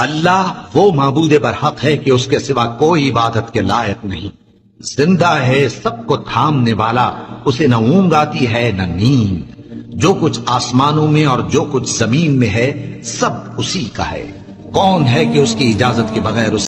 अल्लाह वो मबूद पर हक है कि उसके सिवा कोई इबादत के लायक नहीं। ज़िंदा है सबको थामने वाला, उसे न ऊंग आती है, न नींद। जो कुछ आसमानों में और जो कुछ ज़मीन में है, सब उसी का है। कौन है कि उसकी इजाज़त के बगैर उस